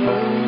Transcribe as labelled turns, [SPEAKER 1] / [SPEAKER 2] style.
[SPEAKER 1] Oh.